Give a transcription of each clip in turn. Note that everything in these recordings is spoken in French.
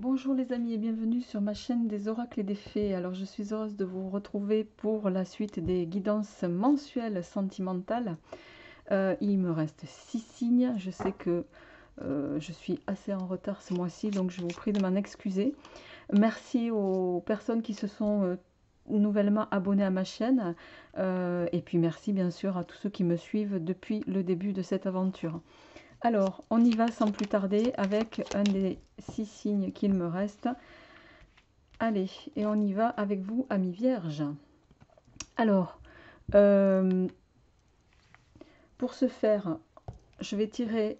Bonjour les amis et bienvenue sur ma chaîne des oracles et des fées. Alors je suis heureuse de vous retrouver pour la suite des guidances mensuelles sentimentales. Euh, il me reste six signes. Je sais que euh, je suis assez en retard ce mois-ci, donc je vous prie de m'en excuser. Merci aux personnes qui se sont euh, nouvellement abonnées à ma chaîne. et puis merci bien sûr à tous ceux qui me suivent depuis le début de cette aventure. Alors, on y va sans plus tarder avec un des six signes qu'il me reste. Allez, et on y va avec vous, amis vierges. Alors, euh, pour ce faire, je vais tirer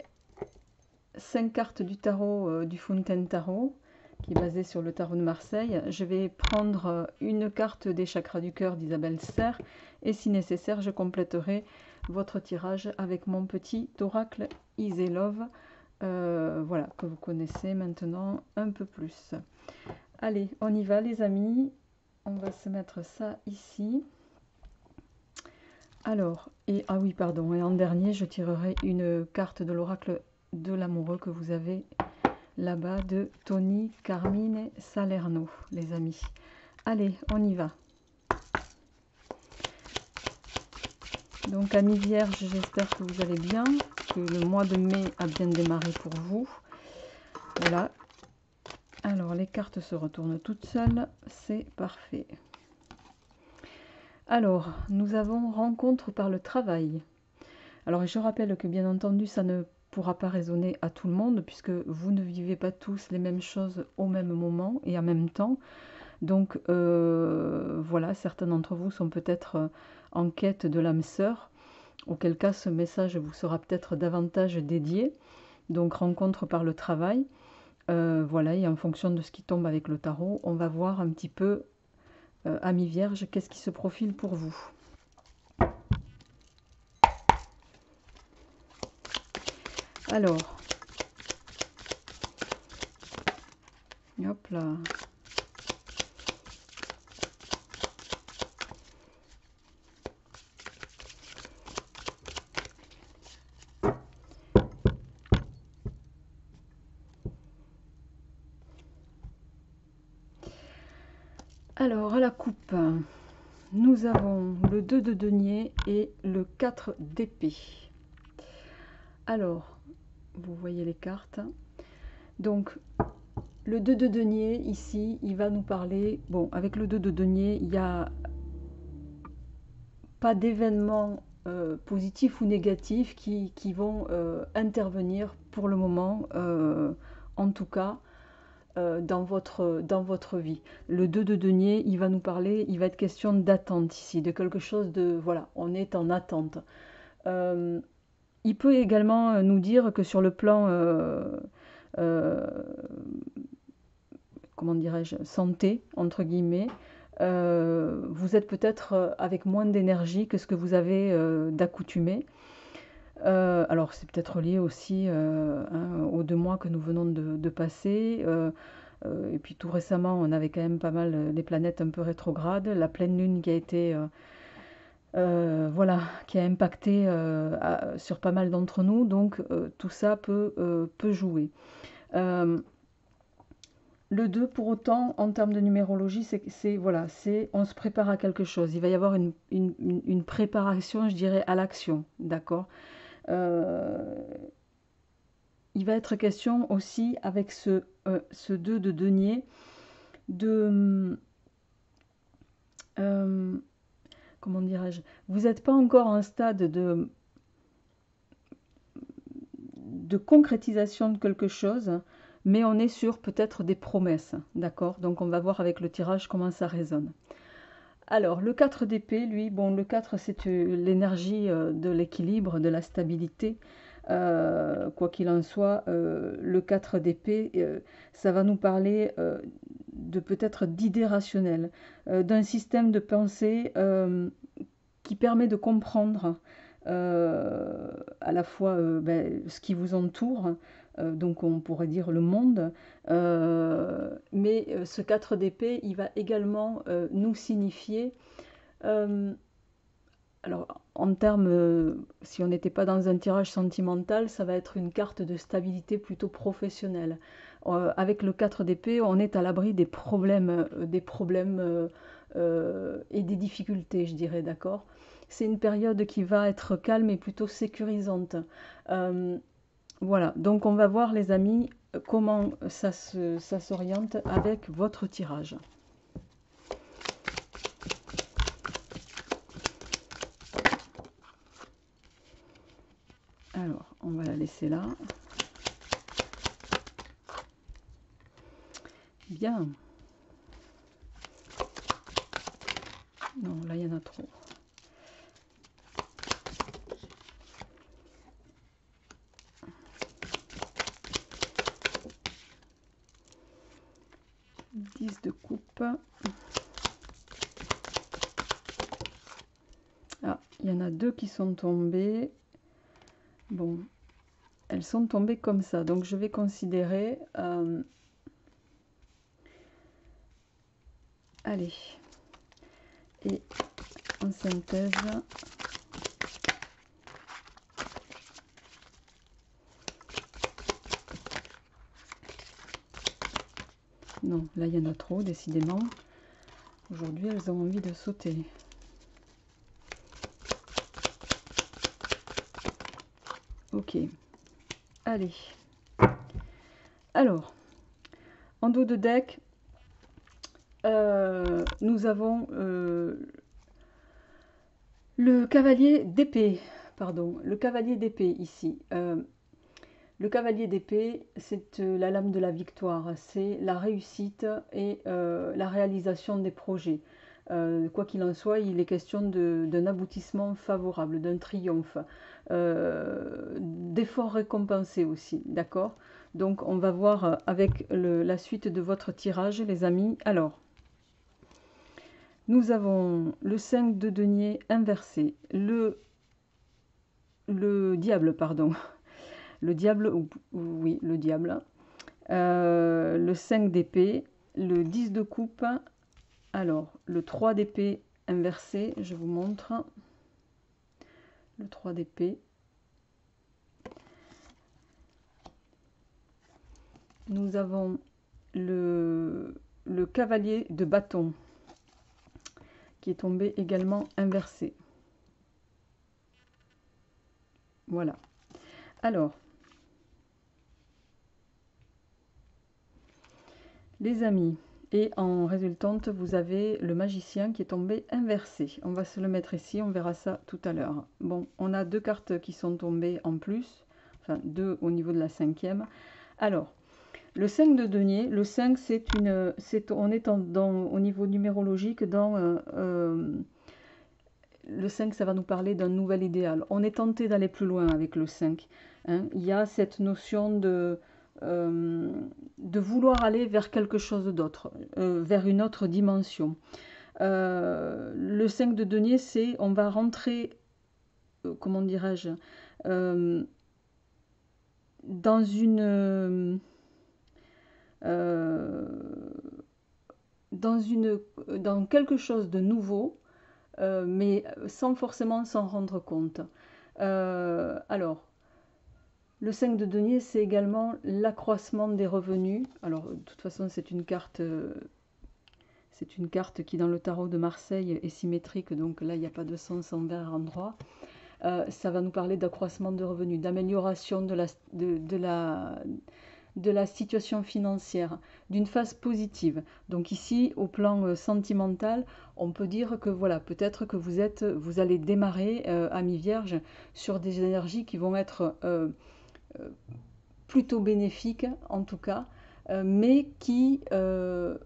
cinq cartes du tarot, euh, du Fontaine Tarot, qui est basé sur le tarot de Marseille. Je vais prendre une carte des chakras du cœur d'Isabelle Serre, et si nécessaire, je compléterai votre tirage avec mon petit oracle Easy Love, euh, voilà, que vous connaissez maintenant un peu plus. Allez, on y va les amis. On va se mettre ça ici. Alors, et ah oui, pardon, et en dernier, je tirerai une carte de l'oracle de l'amoureux que vous avez là-bas de Tony Carmine Salerno, les amis. Allez, on y va. Donc, amis vierges, j'espère que vous allez bien, que le mois de mai a bien démarré pour vous. Voilà. Alors, les cartes se retournent toutes seules. C'est parfait. Alors, nous avons rencontre par le travail. Alors, je rappelle que bien entendu, ça ne pourra pas résonner à tout le monde, puisque vous ne vivez pas tous les mêmes choses au même moment et en même temps. Donc, euh, voilà, certains d'entre vous sont peut-être en quête de l'âme sœur, auquel cas ce message vous sera peut-être davantage dédié. Donc rencontre par le travail. Euh, voilà, et en fonction de ce qui tombe avec le tarot, on va voir un petit peu, euh, ami vierge, qu'est-ce qui se profile pour vous. Alors, hop là, Alors, à la coupe, nous avons le 2 de denier et le 4 d'épée. Alors, vous voyez les cartes. Donc, le 2 de denier, ici, il va nous parler... Bon, avec le 2 de denier, il n'y a pas d'événements euh, positifs ou négatifs qui, vont euh, intervenir pour le moment, euh, en tout cas, dans, votre, dans votre vie. Le 2 de denier, il va nous parler, il va être question d'attente ici, de quelque chose de... Voilà, on est en attente. Euh, il peut également nous dire que sur le plan... Euh, comment dirais-je, santé, entre guillemets, vous êtes peut-être avec moins d'énergie que ce que vous avez d'accoutumé. Euh, alors c'est peut-être lié aussi euh, hein, aux deux mois que nous venons de, passer. Euh, et puis tout récemment, on avait quand même pas mal les planètes un peu rétrogrades. La pleine lune qui a été... voilà, qui a impacté sur pas mal d'entre nous. Donc tout ça peut, peut jouer. le 2, pour autant, en termes de numérologie, c'est voilà, c'est on se prépare à quelque chose. Il va y avoir une, préparation, je dirais, à l'action, d'accord? Euh, il va être question aussi avec ce, euh, ce 2 de denier de... Comment dirais-je Vous n'êtes pas encore en stade de, de concrétisation de quelque chose, mais on est sur peut-être des promesses, d'accord? Donc on va voir avec le tirage comment ça résonne. Alors, le 4 d'épée, lui, bon, le 4, c'est euh, l'énergie euh, de l'équilibre, de la stabilité. Euh, quoi qu'il en soit, le 4 d'épée, ça va nous parler de peut-être d'idées rationnelles, d'un système de pensée qui permet de comprendre à la fois ben, ce qui vous entoure, euh, donc on pourrait dire le monde. Euh, mais euh, ce 4 d'épée, il va également nous signifier alors, en termes, si on n'était pas dans un tirage sentimental, ça va être une carte de stabilité plutôt professionnelle. avec le 4 d'épée, on est à l'abri des problèmes, des problèmes et des difficultés, je dirais, d'accord? C'est une période qui va être calme et plutôt sécurisante. voilà, donc on va voir, les amis, comment ça s'oriente avec votre tirage. Alors, là. Bien. Non, là, il y en a trop. de coupe. Ah, il y en a deux qui sont tombés. Bon, elles sont tombées comme ça. Donc, je vais considérer... Euh, allez. Et en synthèse... Non, là, il y en a trop, décidément. Aujourd'hui, elles ont envie de sauter. Ok. Allez. Alors, en dos de deck, euh, nous avons euh, le cavalier d'épée. Pardon, le cavalier d'épée ici. Euh, le cavalier d'épée, c'est la lame de la victoire, c'est la réussite et la réalisation des projets. Euh, quoi qu'il en soit, il est question d'un aboutissement favorable, d'un triomphe, d'efforts récompensés aussi, d'accord? Donc on va voir avec la suite de votre tirage, les amis. Alors, nous avons le 5 de denier inversé, le, le diable, pardon, le diable, oui, le diable, euh, le 5 d'épée, le 10 de coupe, alors le 3 d'épée inversé, je vous montre, le 3 d'épée, nous avons le, cavalier de bâton qui est tombé également inversé. Voilà. Alors, les amis. Et en résultante, vous avez le magicien qui est tombé inversé. On va se le mettre ici, on verra ça tout à l'heure. Bon, on a deux cartes qui sont tombées en plus, enfin deux au niveau de la cinquième. Alors, le 5 de denier, le 5 c'est une, on est dans, au niveau numérologique dans euh, euh, le 5 ça va nous parler d'un nouvel idéal. On est tenté d'aller plus loin avec le 5. Hein. Il y a cette notion de euh, de vouloir aller vers quelque chose d'autre, euh, vers une autre dimension. Euh, le 5 de denier, c'est on va rentrer, comment dirais-je, dans une... dans, une, dans quelque chose de nouveau, mais sans forcément s'en rendre compte. alors, le 5 de denier, c'est également l'accroissement des revenus. Alors, de toute façon, c'est une carte... Euh, c'est une carte qui, dans le tarot de Marseille, est symétrique, donc là, il n'y a pas de sens envers endroit. Euh, ça va nous parler d'accroissement de revenus, d'amélioration de la, situation financière, d'une phase positive. Donc ici, au plan euh, sentimental, on peut dire que voilà, peut-être que vous êtes, vous allez démarrer, ami Vierge, sur des énergies qui vont être plutôt bénéfiques en tout cas, euh, mais qui, euh,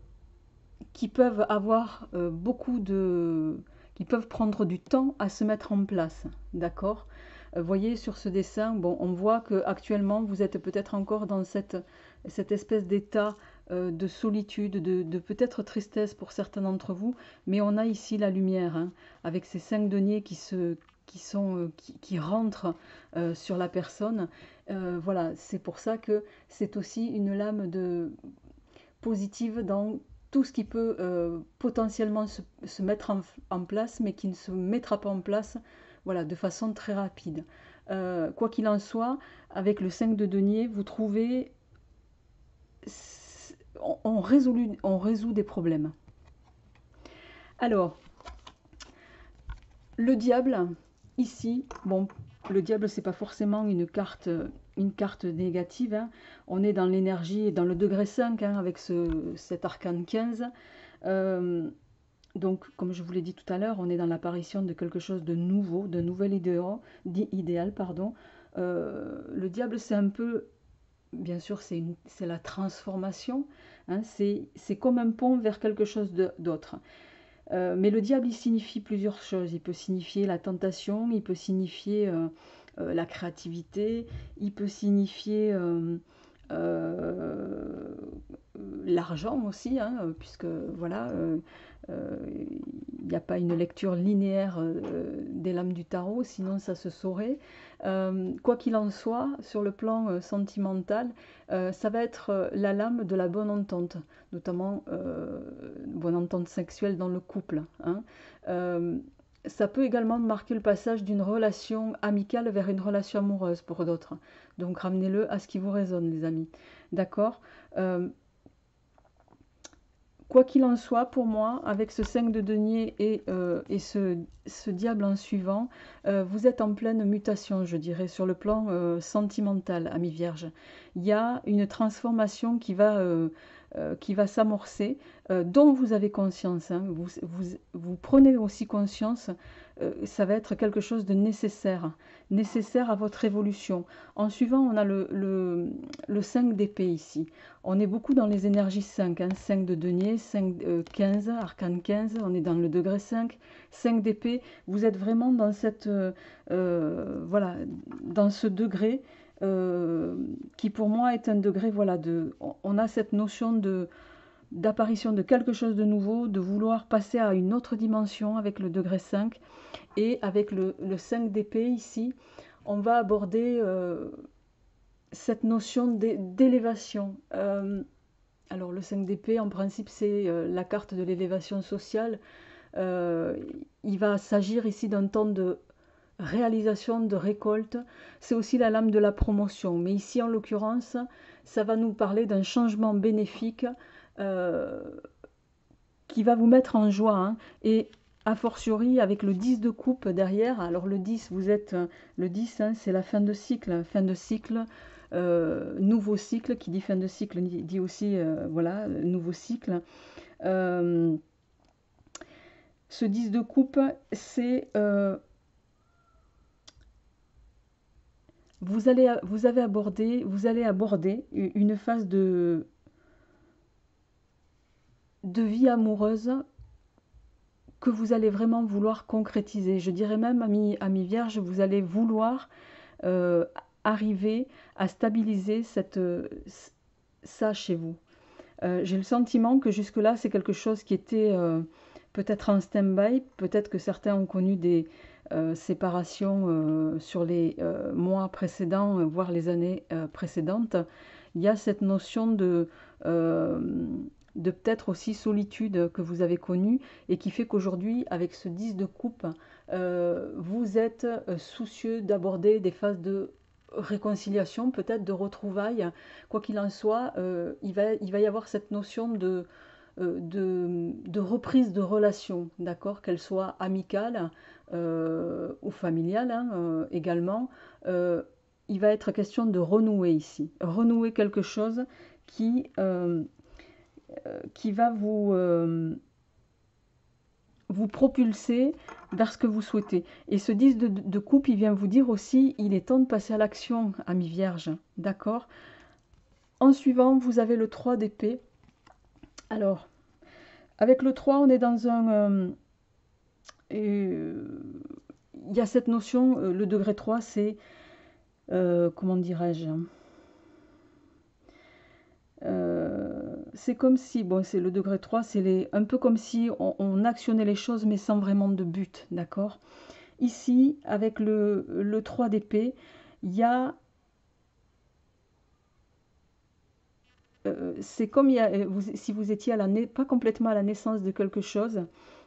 qui peuvent avoir euh, beaucoup de... qui peuvent prendre du temps à se mettre en place, d'accord? Voyez sur ce dessin, bon, on voit que actuellement vous êtes peut-être encore dans cette, cette espèce d'état de solitude, de, peut-être tristesse pour certains d'entre vous, mais on a ici la lumière, hein, avec ces cinq deniers qui, se, qui, sont, qui, qui rentrent sur la personne euh, voilà, c'est pour ça que c'est aussi une lame de positive dans tout ce qui peut euh, potentiellement se, mettre en, place, mais qui ne se mettra pas en place voilà, de façon très rapide. Euh, quoi qu'il en soit, avec le 5 de denier, vous trouvez... On, résout, on résout des problèmes. Alors, le diable, ici, bon, le diable, c'est pas forcément une carte, négative. Hein. On est dans l'énergie, dans le degré 5, hein, avec ce, cet arcane 15. Euh, donc, comme je vous l'ai dit tout à l'heure, on est dans l'apparition de quelque chose de nouveau, de nouvel idéal. idéal pardon. Euh, le diable, c'est un peu, bien sûr, c'est la transformation. Hein. c'est comme un pont vers quelque chose d'autre. Euh, mais le diable, il signifie plusieurs choses. Il peut signifier la tentation, il peut signifier euh, euh, la créativité, il peut signifier l'argent aussi, hein, puisque voilà, il n'y a pas une lecture linéaire des lames du tarot, sinon ça se saurait. quoi qu'il en soit, sur le plan sentimental, ça va être la lame de la bonne entente, notamment bonne entente sexuelle dans le couple. Hein. ça peut également marquer le passage d'une relation amicale vers une relation amoureuse pour d'autres. Donc ramenez-le à ce qui vous résonne, les amis. D'accord? Quoi qu'il en soit, pour moi, avec ce 5 de denier et, euh, et ce, diable en suivant, euh, vous êtes en pleine mutation, je dirais, sur le plan euh, sentimental, ami Vierge. Il y a une transformation qui va, qui va s'amorcer, dont vous avez conscience. Hein. Vous, vous, vous, prenez aussi conscience ça va être quelque chose de nécessaire, nécessaire à votre évolution. En suivant, on a le, le, 5 d'épée ici. On est beaucoup dans les énergies 5, 5 hein. de denier, 5, 15, euh, arcane 15, on est dans le degré 5, 5 d'épée. Vous êtes vraiment dans cette, euh, voilà, dans ce degré qui pour moi est un degré, voilà, de, on a cette notion de d'apparition de quelque chose de nouveau, de vouloir passer à une autre dimension avec le degré 5 et avec le, 5 d'épée ici, on va aborder euh, cette notion d'élévation. Euh, alors le 5 d'épée, en principe, c'est euh, la carte de l'élévation sociale. il va s'agir ici d'un temps de réalisation, de récolte. C'est aussi la lame de la promotion. Mais ici, en l'occurrence, ça va nous parler d'un changement bénéfique qui va vous mettre en joie. Hein. Et a fortiori avec le 10 de coupe derrière. Alors le 10, vous êtes le 10, hein, c'est la fin de cycle, fin de cycle, euh, nouveau cycle. Qui dit fin de cycle dit aussi euh, voilà nouveau cycle. ce 10 de coupe, c'est vous allez vous avez abordé, vous allez aborder une phase de de vie amoureuse que vous allez vraiment vouloir concrétiser. Je dirais même, ami, ami Vierge, vous allez vouloir euh, arriver à stabiliser cette, ça chez vous. Euh, j'ai le sentiment que jusque-là, c'est quelque chose qui était euh, peut-être en stand-by. Peut-être que certains ont connu des séparations sur les mois précédents, voire les années précédentes. Il y a cette notion de de peut-être aussi solitude que vous avez connue et qui fait qu'aujourd'hui, avec ce 10 de coupe, euh, vous êtes euh, soucieux d'aborder des phases de réconciliation, peut-être de retrouvailles. Quoi qu'il en soit, euh, il, va, y avoir cette notion de, de, reprise de relation, d'accord Qu'elle soit amicale ou familiale hein, également. il va être question de renouer ici. Renouer quelque chose qui qui va vous, euh, vous propulser vers ce que vous souhaitez. Et ce 10 de, coupe, il vient vous dire aussi, il est temps de passer à l'action, ami vierge. D'accord? En suivant, vous avez le 3 d'épée. Alors, avec le 3, on est dans un... Euh, il y a cette notion, le degré 3, c'est... comment dirais-je c'est comme si, bon, c'est le degré 3, c'est un peu comme si on, actionnait les choses mais sans vraiment de but, d'accord? Ici, avec le, le 3 d'épée, il y a... Euh, c'est comme si vous étiez à la, pas complètement à la naissance de quelque chose,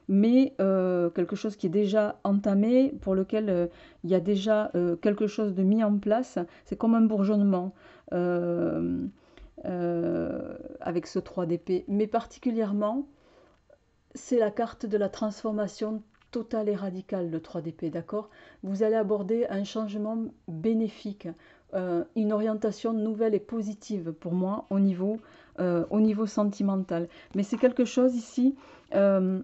mais quelque chose qui est déjà entamé, pour lequel il y a déjà quelque chose de mis en place. C'est comme un bourgeonnement avec ce 3 d'épée. Mais particulièrement, c'est la carte de la transformation totale et radicale, le 3 d'épée, d'accord? Vous allez aborder un changement bénéfique, euh, une orientation nouvelle et positive pour moi au niveau, euh, au niveau sentimental. Mais c'est quelque chose ici... Euh,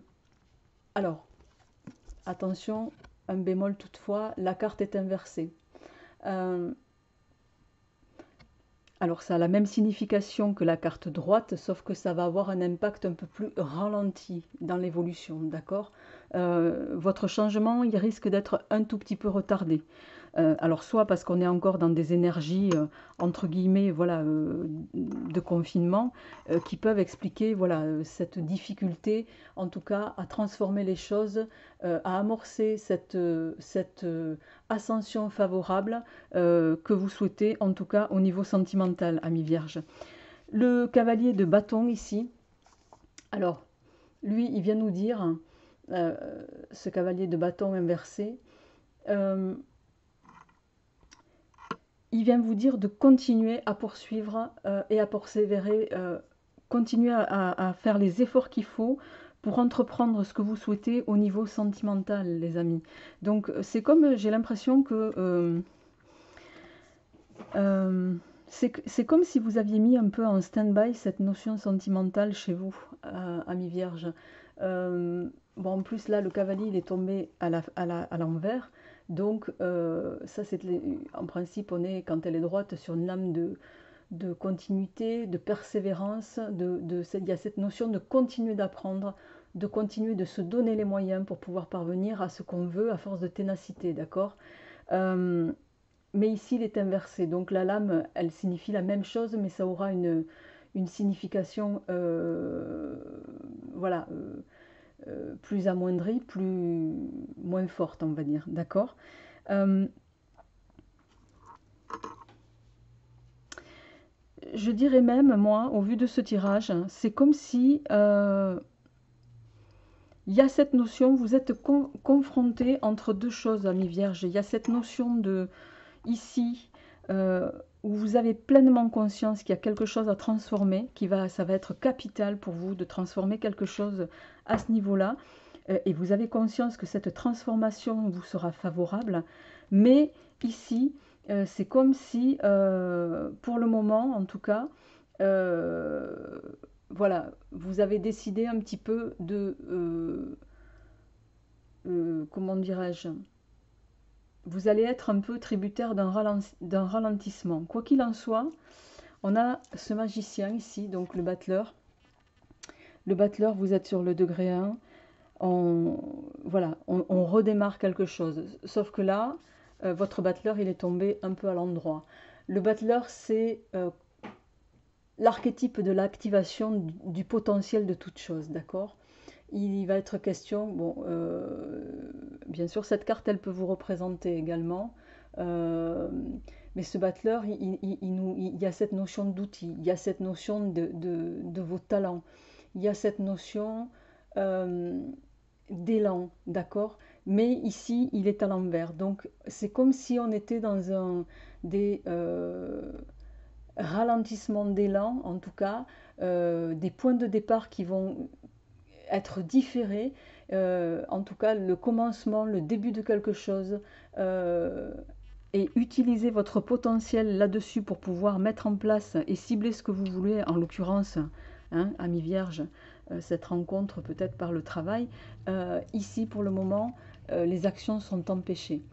alors, attention, un bémol toutefois, la carte est inversée. Alors ça a la même signification que la carte droite, sauf que ça va avoir un impact un peu plus ralenti dans l'évolution, d'accord? Euh, Votre changement, il risque d'être un tout petit peu retardé. Euh, alors soit parce qu'on est encore dans des énergies euh, entre guillemets voilà euh, de confinement qui peuvent expliquer voilà cette difficulté en tout cas à transformer les choses, à amorcer cette cette ascension favorable que vous souhaitez en tout cas au niveau sentimental, ami Vierge. Le cavalier de bâton ici, alors lui il vient nous dire ce cavalier de bâton inversé il vient vous dire de continuer à poursuivre euh, et à persévérer, euh, continuer à, faire les efforts qu'il faut pour entreprendre ce que vous souhaitez au niveau sentimental, les amis. Donc c'est comme, j'ai l'impression que... Euh, c'est comme si vous aviez mis un peu en stand-by cette notion sentimentale chez vous, ami Vierge. bon, en plus, là, le cavalier, il est tombé à l'envers. Donc, euh, ça, c'est en principe, on est, quand elle est droite, sur une lame de, de continuité, de persévérance. De, de, il y a cette notion de continuer d'apprendre, de continuer de se donner les moyens pour pouvoir parvenir à ce qu'on veut à force de ténacité, d'accord? Euh, Mais ici, il est inversé. Donc, la lame, elle signifie la même chose, mais ça aura une, une signification, euh, voilà euh, plus amoindrie, plus moins forte, on va dire. D'accord euh, Je dirais même, moi, au vu de ce tirage, c'est comme si euh, il y a cette notion, vous êtes confronté entre deux choses, amis vierges. Il y a cette notion de ici, où vous avez pleinement conscience qu'il y a quelque chose à transformer, qui va, ça va être capital pour vous de transformer quelque chose à ce niveau-là, euh, et vous avez conscience que cette transformation vous sera favorable, mais ici, euh, c'est comme si, euh, pour le moment en tout cas, voilà, vous avez décidé un petit peu de, comment dirais-je, vous allez être un peu tributaire d'un ralentissement. Quoi qu'il en soit, on a ce magicien ici, donc le battleur. Le battleur, vous êtes sur le degré 1. On, voilà, on, redémarre quelque chose. Sauf que là, euh, votre battleur, il est tombé un peu à l'endroit. Le battleur, c'est euh, l'archétype de l'activation du, potentiel de toute chose, d'accord? Il va être question, bon, euh, bien sûr, cette carte, elle peut vous représenter également, euh, mais ce battleur, il, y a cette notion d'outil, il y a cette notion de, vos talents, il y a cette notion euh, d'élan, d'accord? Mais ici, il est à l'envers. Donc, c'est comme si on était dans un des ralentissements d'élan, en tout cas, des points de départ qui vont être différé, euh, en tout cas le commencement, le début de quelque chose, euh, et utiliser votre potentiel là-dessus pour pouvoir mettre en place et cibler ce que vous voulez, en l'occurrence, hein, ami vierge, euh, cette rencontre peut-être par le travail. ici, pour le moment, les actions sont empêchées.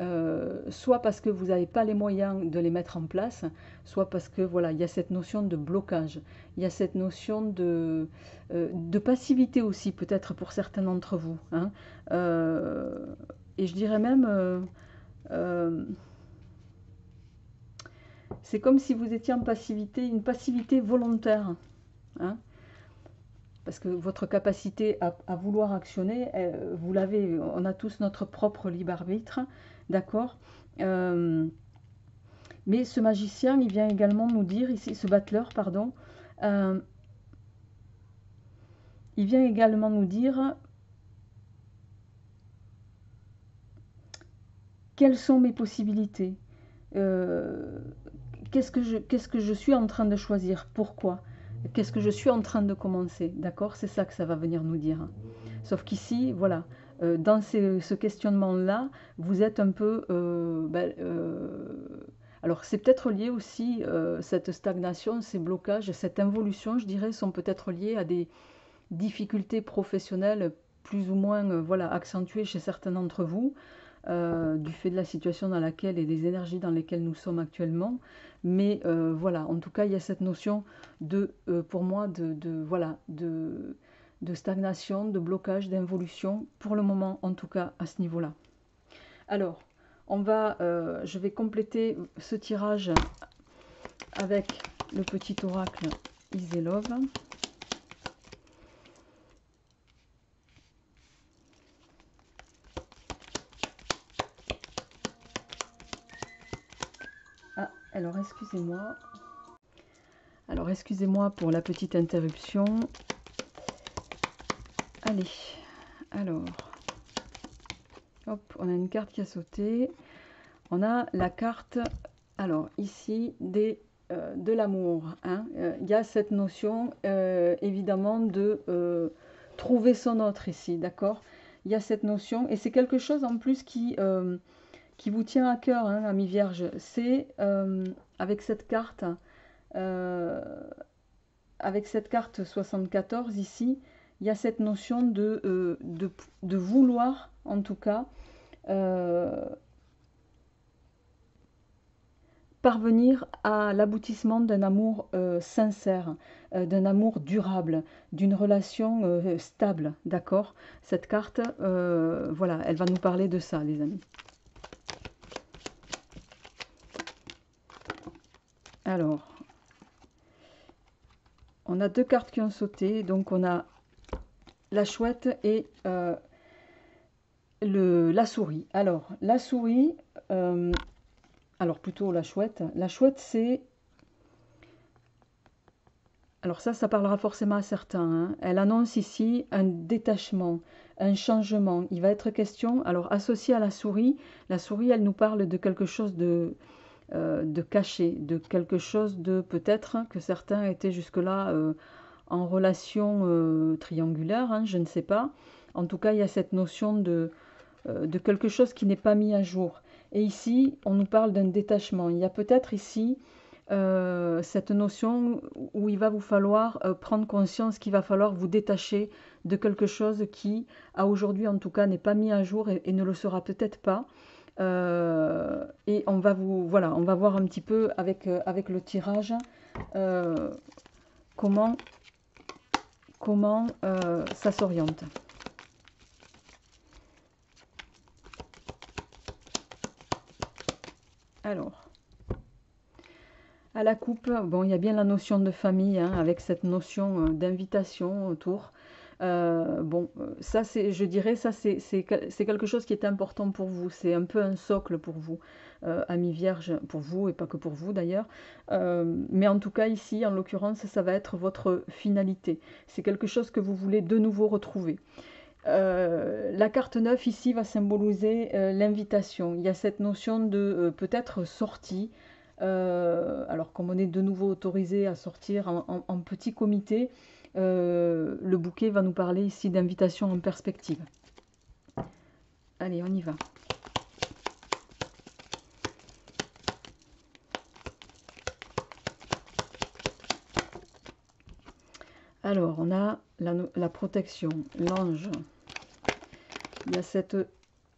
Euh, soit parce que vous n'avez pas les moyens de les mettre en place, soit parce que voilà, il y a cette notion de blocage, il y a cette notion de, euh, de passivité aussi, peut-être pour certains d'entre vous. Hein. Euh, et je dirais même, c'est comme si vous étiez en passivité, une passivité volontaire. Hein. parce que votre capacité à, à vouloir actionner, vous l'avez, on a tous notre propre libre arbitre, D'accord. Euh, Mais ce magicien, il vient également nous dire, ici, ce battleur, pardon, il vient également nous dire quelles sont mes possibilités. Je, qu'est-ce que je suis en train de choisir? Pourquoi? Qu'est-ce que je suis en train de commencer? D'accord? C'est ça que ça va venir nous dire. Sauf qu'ici, voilà, euh, dans ce questionnement-là, vous êtes un peu... Euh, ben, euh, alors c'est peut-être lié aussi, cette stagnation, ces blocages, cette involution, je dirais, sont peut-être liés à des difficultés professionnelles plus ou moins voilà, accentuées chez certains d'entre vous. Du fait de la situation dans laquelle et des énergies dans lesquelles nous sommes actuellement. Mais voilà, en tout cas, il y a cette notion de, pour moi, de, voilà, de, de, stagnation, de blocage, d'involution, pour le moment, en tout cas, à ce niveau-là. Alors, on va, je vais compléter ce tirage avec le petit oracle Iselov. Alors, excusez-moi. Alors, excusez-moi pour la petite interruption. Allez, alors. Hop, on a une carte qui a sauté. On a la carte, alors ici, euh, de l'amour. Hein. Euh, il y a cette notion, euh, évidemment, de trouver son autre ici, d'accord? Il y a cette notion, et c'est quelque chose en plus qui vous tient à cœur, hein, ami Vierge, c'est avec cette carte, avec cette carte 74 ici, il y a cette notion de, euh, de, vouloir, en tout cas, parvenir à l'aboutissement d'un amour sincère, d'un amour durable, d'une relation stable, d'accord? Cette carte, voilà, elle va nous parler de ça, les amis. Alors, on a deux cartes qui ont sauté. Donc, on a la chouette et euh, le, la souris. Alors, la souris, euh, alors plutôt la chouette. La chouette, c'est... Alors ça, ça parlera forcément à certains. Hein. Elle annonce ici un détachement, un changement. Il va être question, alors associé à la souris, la souris, elle nous parle de quelque chose de euh, de cacher, de quelque chose de peut-être que certains étaient jusque-là en relation euh, triangulaire, hein, je ne sais pas. En tout cas, il y a cette notion de, de quelque chose qui n'est pas mis à jour. Et ici, on nous parle d'un détachement. Il y a peut-être ici cette notion où il va vous falloir prendre conscience qu'il va falloir vous détacher de quelque chose qui, à aujourd'hui en tout cas, n'est pas mis à jour et ne le sera peut-être pas. Euh, et on va vous voilà, on va voir un petit peu avec, euh, avec le tirage euh, comment, comment ça s'oriente. Alors, à la coupe, bon, il y a bien la notion de famille, hein, avec cette notion d'invitation autour. Euh, bon, euh, ça, c'est, je dirais, ça, c'est quelque chose qui est important pour vous. C'est un peu un socle pour vous, euh, ami vierge, pour vous et pas que pour vous d'ailleurs. mais en tout cas, ici, en l'occurrence, ça va être votre finalité. C'est quelque chose que vous voulez de nouveau retrouver. la carte 9 ici va symboliser l'invitation. Il y a cette notion de peut-être sortie. alors comme on est de nouveau autorisé à sortir en petit comité, euh, le bouquet va nous parler ici d'invitation en perspective. Allez, on y va. Alors, on a la, protection, l'ange. Il y a cette...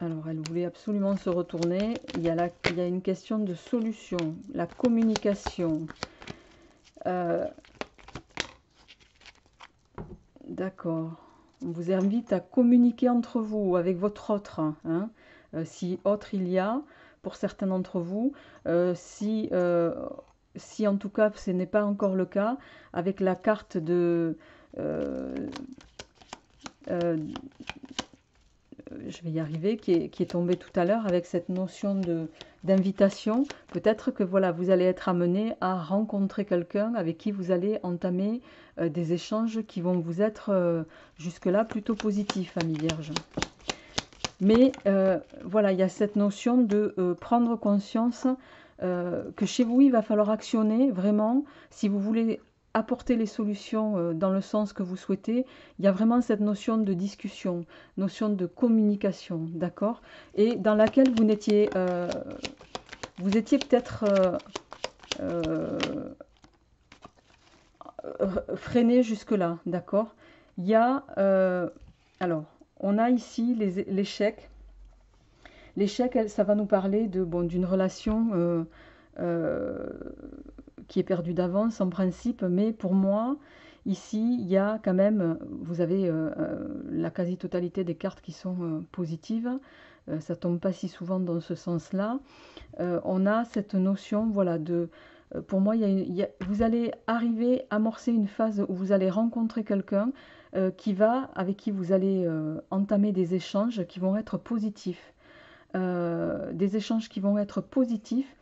Alors, elle voulait absolument se retourner. Il y a, une question de solution, la communication. Euh, D'accord. On vous invite à communiquer entre vous, avec votre autre, hein. euh, si autre il y a, pour certains d'entre vous. Euh, si, si en tout cas ce n'est pas encore le cas, avec la carte de... je vais y arriver, qui est, qui est tombé tout à l'heure avec cette notion d'invitation. Peut-être que voilà, vous allez être amené à rencontrer quelqu'un avec qui vous allez entamer euh, des échanges qui vont vous être euh, jusque-là plutôt positifs, amis vierges. Mais voilà, il y a cette notion de prendre conscience que chez vous, il va falloir actionner vraiment si vous voulez apporter les solutions euh, dans le sens que vous souhaitez, il y a vraiment cette notion de discussion, notion de communication, d'accord? Et dans laquelle vous n'étiez, euh, vous étiez peut-être euh, freiné jusque-là, d'accord? Il y a, alors, on a ici l'échec. L'échec, ça va nous parler de bon, d'une relation qui est perdu d'avance en principe, mais pour moi, ici, il y a quand même, vous avez euh, euh, la quasi-totalité des cartes qui sont euh, positives, ça tombe pas si souvent dans ce sens-là. on a cette notion, voilà, de, pour moi, il vous allez arriver, amorcer une phase où vous allez rencontrer quelqu'un qui va, avec qui vous allez entamer des échanges qui vont être positifs. Des échanges qui vont être positifs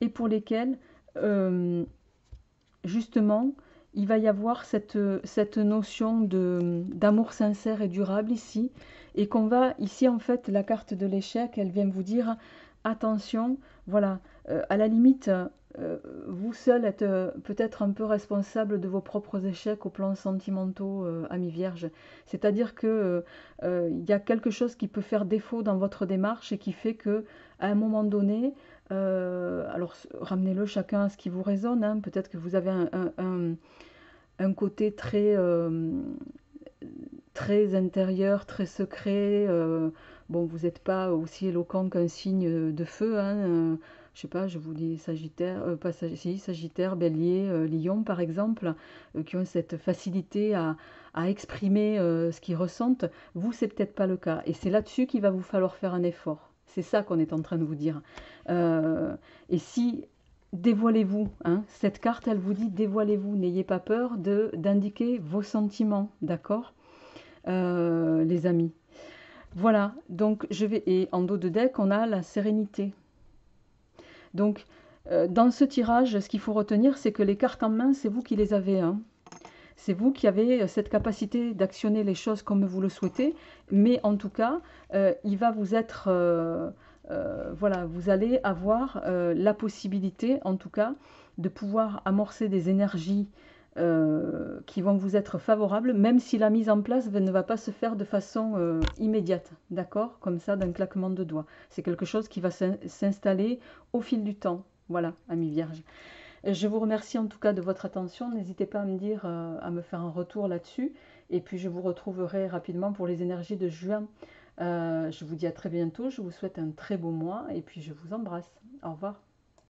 et pour lesquels euh, justement, il va y avoir cette, cette notion d'amour sincère et durable ici, et qu'on va, ici en fait, la carte de l'échec, elle vient vous dire, attention, voilà, euh, à la limite, euh, vous seul êtes peut-être un peu responsable de vos propres échecs au plan sentimentaux, amis vierges. C'est-à-dire que il y a quelque chose qui peut faire défaut dans votre démarche et qui fait que, à un moment donné, euh, alors, ramenez-le chacun à ce qui vous résonne. Hein. Peut-être que vous avez un, côté très, euh, très intérieur, très secret. Euh, bon, vous n'êtes pas aussi éloquent qu'un signe de feu. Hein. Je sais pas, je vous dis Sagittaire, pas Sagittaire, Bélier, Lion par exemple, qui ont cette facilité à, exprimer ce qu'ils ressentent. Vous, c'est peut-être pas le cas. Et c'est là-dessus qu'il va vous falloir faire un effort. C'est ça qu'on est en train de vous dire. Euh, et si dévoilez-vous, hein, cette carte, elle vous dit dévoilez-vous, n'ayez pas peur de d'indiquer vos sentiments, d'accord, euh, les amis. Voilà, donc je vais et en dos de deck, on a la sérénité. Donc euh, dans ce tirage, ce qu'il faut retenir, c'est que les cartes en main, c'est vous qui les avez. Hein. C'est vous qui avez euh, cette capacité d'actionner les choses comme vous le souhaitez, mais en tout cas, euh, il va vous être, voilà, vous allez avoir la possibilité, en tout cas, de pouvoir amorcer des énergies qui vont vous être favorables, même si la mise en place ne va pas se faire de façon immédiate, d'accord? Comme ça, d'un claquement de doigts. C'est quelque chose qui va s'installer au fil du temps, voilà, amis vierges. Je vous remercie en tout cas de votre attention. N'hésitez pas à me dire, euh, à me faire un retour là-dessus. Et puis je vous retrouverai rapidement pour les énergies de juin. Euh, je vous dis à très bientôt. Je vous souhaite un très beau mois et puis je vous embrasse. Au revoir.